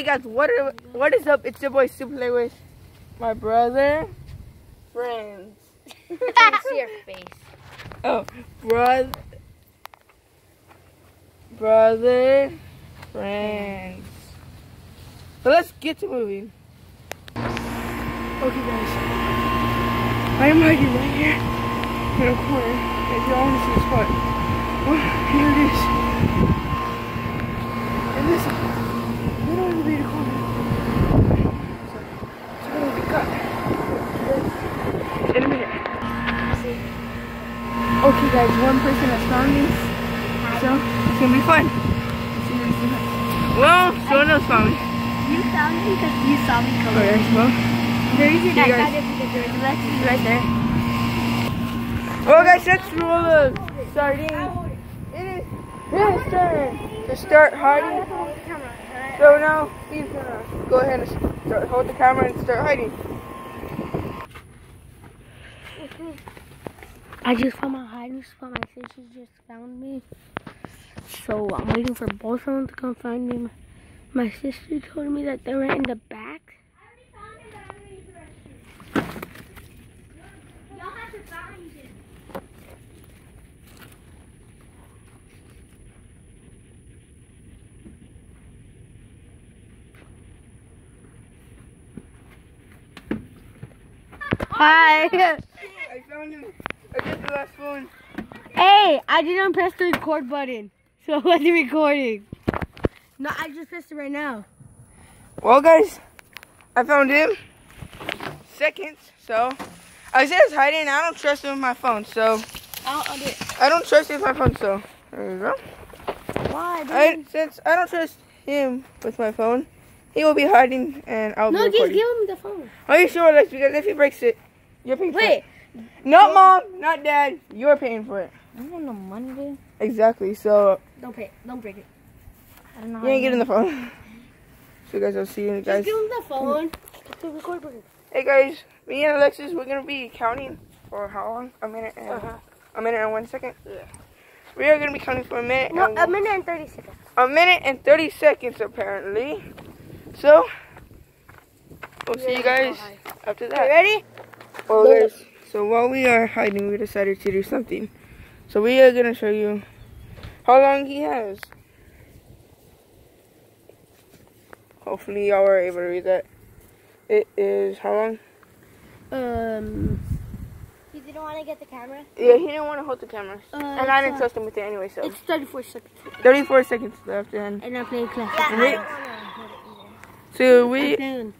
Hey guys, what are, what is up? It's your boy Super Play with my brother, friends. Let's see your face. Oh, brother, brother, friends. So let's get to moving. Okay, guys, I am hiding right here in a corner. If y'all want to see the spot, well, here it is. And this Okay guys, one person has found me. So it's gonna be fun. Well, someone else found me. You found me because you saw me come Okay, well, your You guys- found it because there was a right there. well guys, let's roll the sardines. It is his turn to start hiding. So now he's uh, gonna go ahead and start, hold the camera and start hiding. I just found my hiding spot. My sister just found me. So I'm waiting for both of them to come find me. My sister told me that they were in the back. Hi. I found him. I did the last one. Hey, I didn't press the record button, so I wasn't recording. No, I just pressed it right now. Well, guys, I found him. Seconds. So Isaiah's hiding. I don't trust him with my phone. So I'll, I'll do it. I don't trust him with my phone. So there you go. Why? I, since I don't trust him with my phone, he will be hiding and I'll no, be just recording. give him the phone. Are you sure, Lex? Because if he breaks it, you're paying Wait, it. Not mom, not dad. You're paying for it. I don't have no money, dude. Exactly. So Don't pay. Don't break it. I don't know. you ain't getting the phone. So guys, I'll see you Just guys. give him the phone. Hey guys, me and Alexis, we're gonna be counting for how long? A minute and Uh-huh. a minute and one second. Yeah. We are gonna be counting for a minute. No, and a minute and 30 seconds. a minute and 30 seconds apparently. So, we'll see you guys after that. ready? Well so while we are hiding, we decided to do something. So we are gonna show you how long he has. Hopefully y'all were able to read that. It is how long? Um. You didn't want to get the camera? Yeah, he didn't want to hold the camera. Uh, and I didn't it's, trust him with it anyway, so. uh, It's 34 seconds. 34 seconds left and And I'm playing Clash. we, so I'm we, playing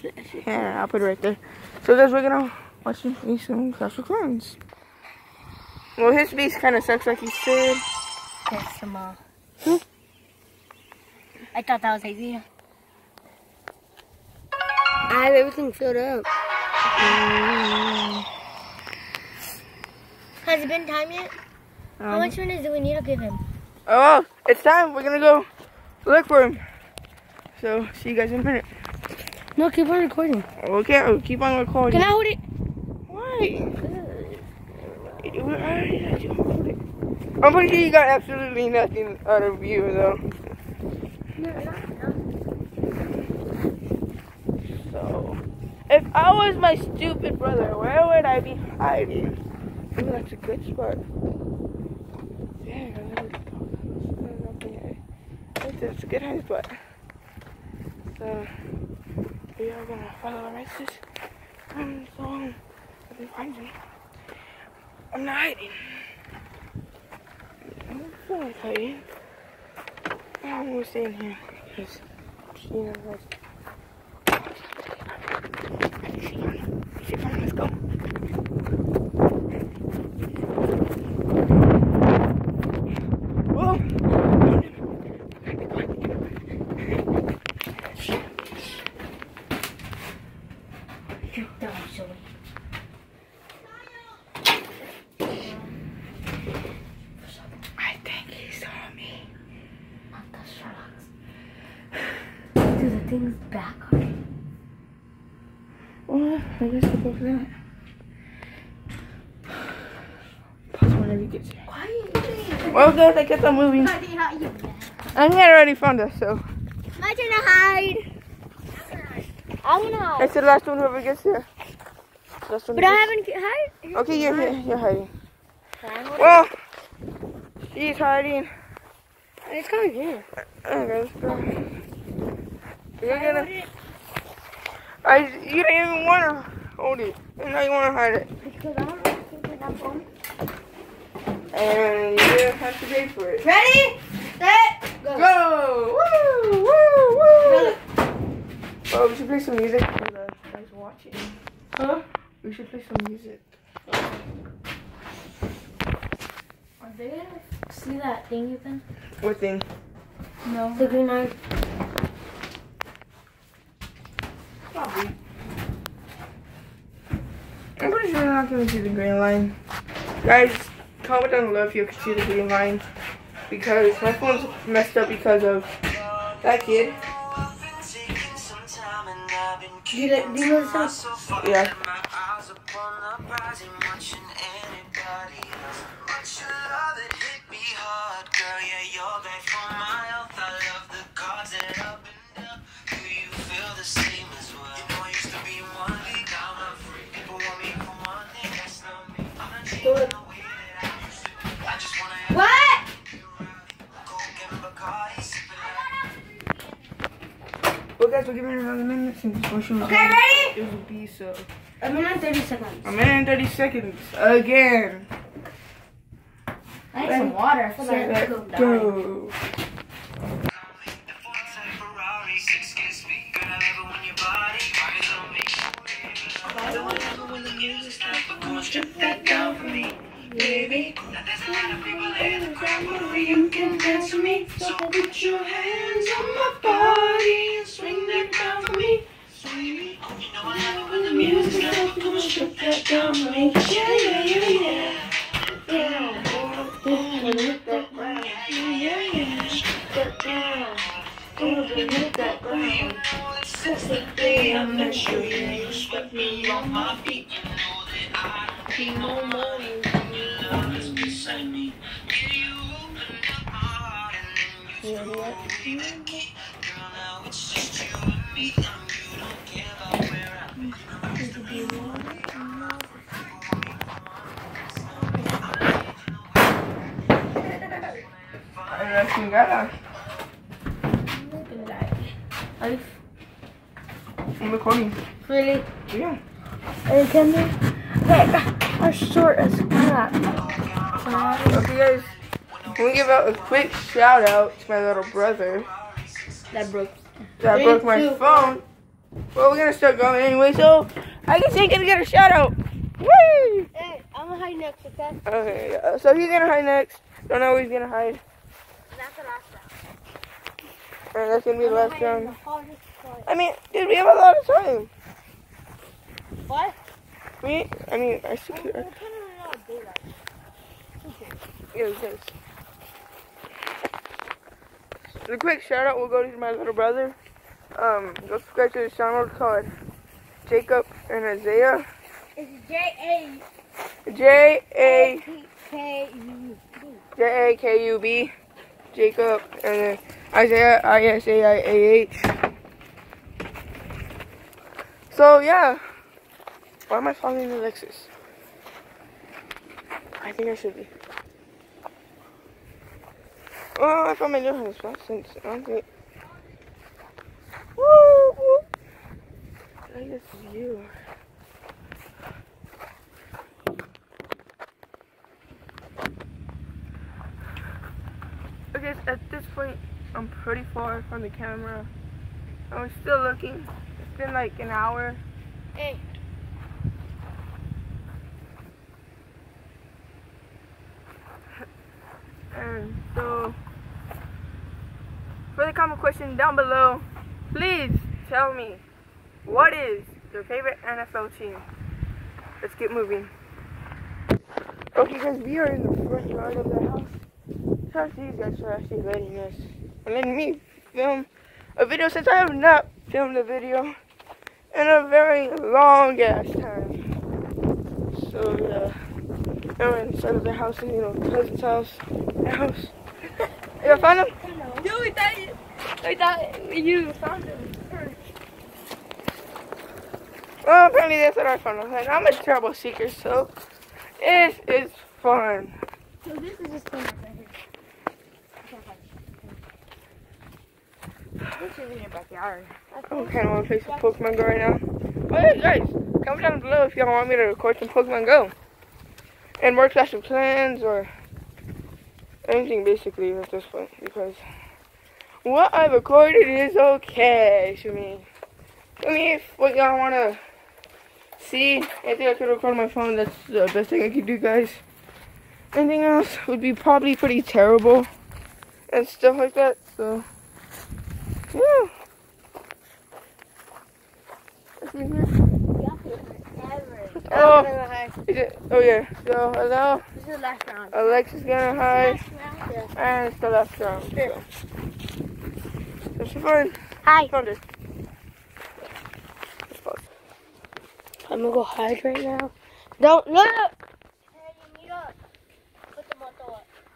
Clash. yeah, I'll put it right there. So guys, we're gonna watch me some Clash of Clans. Well, his base kind of sucks, like he said. Yes, some, uh, I thought that was easy. I have everything filled up. Has it been time yet? How Um, much minutes do we need to give him? Oh, it's time. We're gonna go look for him. So, see you guys in a minute. No, keep on recording. Okay, I'll keep on recording. Can I hold it? I'm pretty sure you got absolutely nothing out of you, though. So, if I was my stupid brother, where would I be hiding? Ooh, that's a good spot. Yeah, that's a good hiding spot. So, we are gonna follow Alexis. And so, if he me, I'm not hiding. I don't feel like hiding. I'm gonna stay in here because she like. She found She found Let's go. Whoa! I think he saw me. Do the things back already. Well, I guess we'll go for that. Pause whenever he gets here. Quiet. Well, guys, I guess I'm moving. I had already found us, so. My turn to hide. I'm gonna hide. It's the last one whoever gets here. Last one But I haven't get hide. Okay, you're, you're, you're hiding. Well, Well, he's hiding. it's coming here. Okay, let's go. You're gonna. I, you didn't even wanna hold it. And now you wanna hide it. Because I don't know if that phone. And you have to pay for it. Ready, set, go. Go! Woo! Woo! Woo! Oh, we should play some music for the guys watching. Huh? We should play some music. Are they gonna see that thing you think? What thing? No. The green eye. Probably. I'm pretty sure they're not gonna see the green line. Guys, comment down below if you can see the green line. Because my phone's messed up because of that kid. Do you, do you know the song? Yeah. What? Well, guys, we're giving it another minute since one was Okay, ready? It would be so. A minute and 30 seconds. A minute and 30 seconds. Again. I need some water. I feel like I'm Let gonna die. go. Baby. Now there's a lot of people in the crowd, but you can dance with me. So put your hands on my body and swing that down for me. Swing me. You know I love it when the music's loud. Come and strip that down for me. Yeah, yeah, yeah, yeah. Down, down, hit that ground. Yeah, yeah, yeah. Strip that down. And hit that ground. Since day I met you, yeah, you swept me off my feet. You know that I need more money one. La chingada. Are you I'm recording. really? Yeah. Are you kidding me? Hey, our short as crap. Okay, guys. Can we give out a quick shout out to my little brother That broke. that Three, broke my two, phone? Well, we're gonna start going anyway, so I guess he's gonna get a shout out. Woo! Hey, I'm gonna hide next, okay? Okay, uh, so he's gonna hide next. Don't know where he's gonna hide. That's the last round. And that's gonna be the last I'm round. the. I mean, dude, we have a lot of time. What? We, I mean, I see. We're kind of that. Yeah, it The quick shout out will go to my little brother. Um, go subscribe to his channel called Jakub and Isaiah. It's J J A A P K U B. J A K U B. Jakub and Isaiah I S A I A H. So yeah. Why am I following Alexis? I think I should be. Oh, I found my new hiding spot since think. Woo! woo. I guess it's you. Okay, at this point, I'm pretty far from the camera. I'm still looking. It's been like an hour. Hey. And so, comment question down below, please tell me what is your favorite NFL team? Let's get moving. Okay, guys, we are in the front yard of the house. Shout out to you guys for actually letting us and letting me film a video since I have not filmed a video in a very long ass time. So yeah. I'm inside of the house, and you know, cousin's house. House. You found him? No, we we thought you found him. Well, apparently that's what I found. I'm a trouble seeker, so it is fun. So this is just fun right here. This is in your backyard. I kind of want to play some Pokemon Go right now. Oh yeah, guys, comment down below if y'all want me to record some Pokemon Go. And more Clash of Clans or anything basically at this point because what I recorded is okay to me. I mean, if what y'all want to see, I think I could record on my phone. That's the best thing I could do, guys. Anything else would be probably pretty terrible and stuff like that. So, yeah. Here? Oh, is it? Oh yeah. So hello, This is the last round. Alexis gonna hide, Yeah. and it's the last round. So, so it's fun. Hi. Found it. I'm gonna go hide right now. Don't look.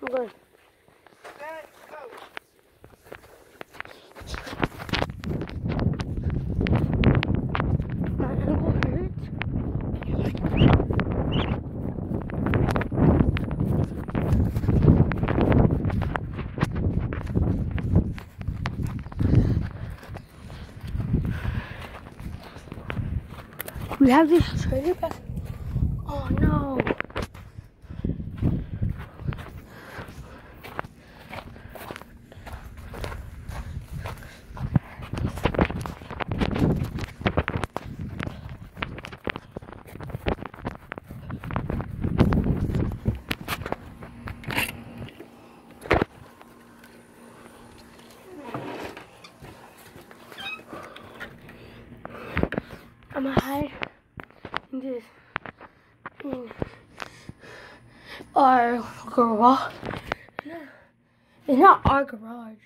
I'm going. We have this trailer back. Oh no. I'm gonna hide this in our garage. It's not our garage.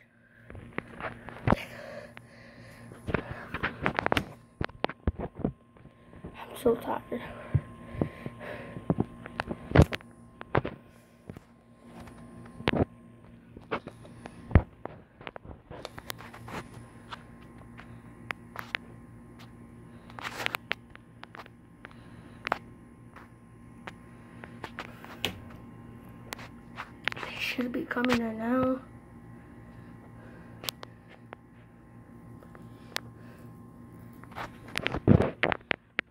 I'm so tired. They should be coming right now.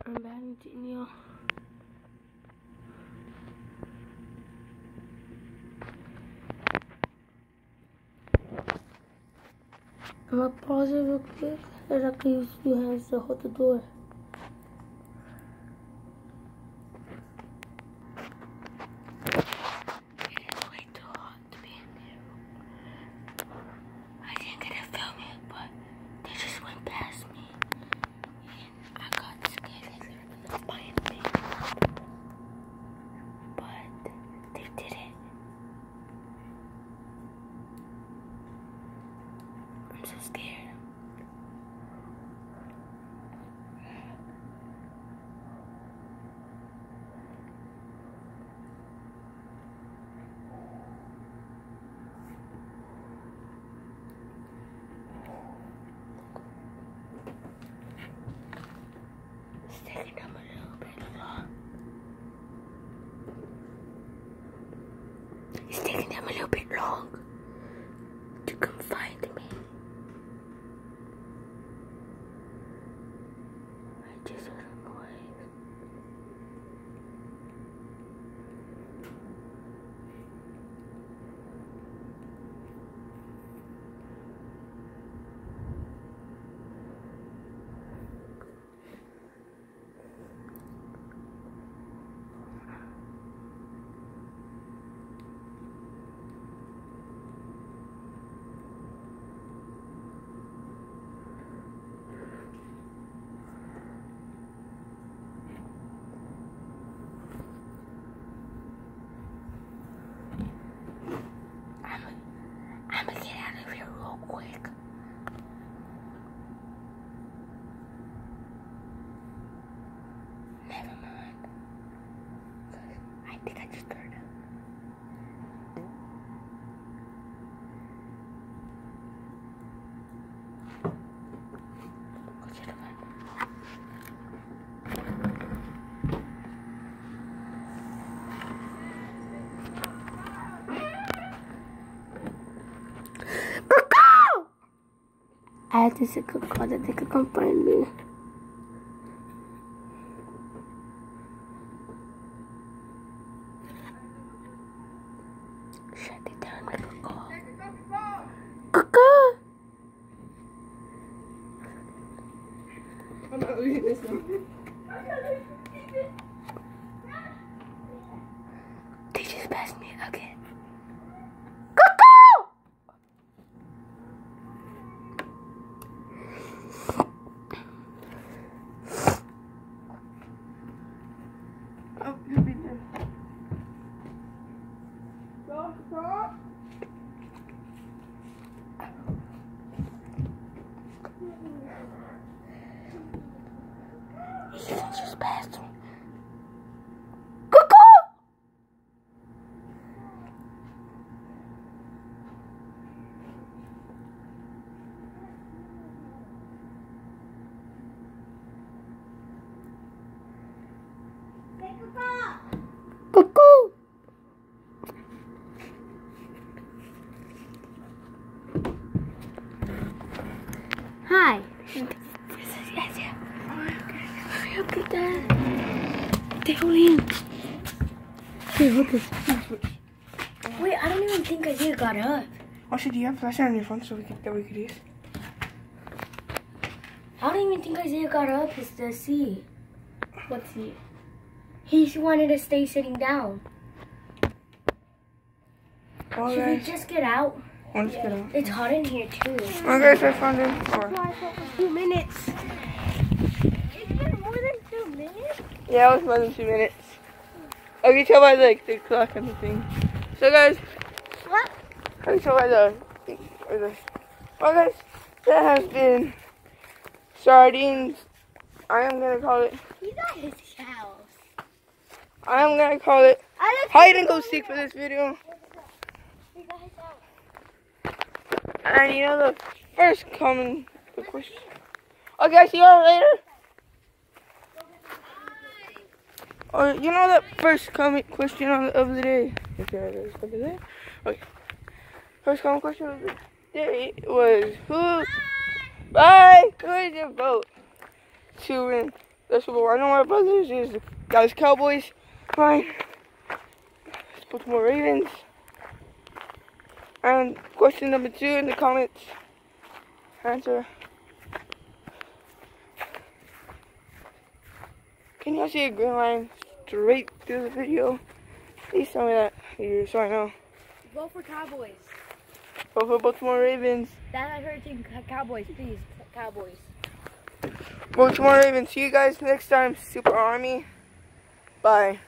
I'm batting to Neil. I'm gonna pause it real quick. As I can use two hands to hold the door. It's way too hot to be in there. I didn't get to film it, but they just went past me. And I got scared that they were gonna bite me. But they didn't. I'm so scared. It's taking them a little bit long. It's taking them a little bit long to come I had to sick a call that they could come find me. Shut it down, call. Cuckoo! I'm not reading this one. They just passed me again. Cuckoo! Oh, you'll be there. Stop, stop. He just passed me. Cuckoo! Cuckoo! Hi. Look at hold. Here, hold this. Wait, I don't even think Isaiah got up. Oh, also, do you have flashlight on your phone so we could, that we could use? I don't even think Isaiah got up. It's the seat. What seat? He wanted to stay sitting down. Oh, Should we just get out? Let's get out. It's hot in here too. Oh, guys, I found him. Oh. Two minutes. It's been more than two minutes. Yeah, it was more than two minutes. I can tell by like the clock and the thing. So, guys, What? I can tell by the. Or the, well, guys, that has been sardines. I am gonna call it. He's got his house. I am gonna call it hide and go seek for this video. He's at his. And you know the first common question. Okay, see you all later. Or you know that first comment question of the, day. Okay. First comment question of the day was who? Bye. Who your vote to win the Super Bowl? I know my brothers is the Dallas Cowboys. Mine. Baltimore Ravens. And question number two in the comments. Answer. Can y'all see a green line straight through the video? Please tell me that you so I know. Vote for Cowboys. Vote for Baltimore Ravens. That I heard team Cowboys, please. Cowboys. Baltimore Ravens. See you guys next time, Super Army. Bye.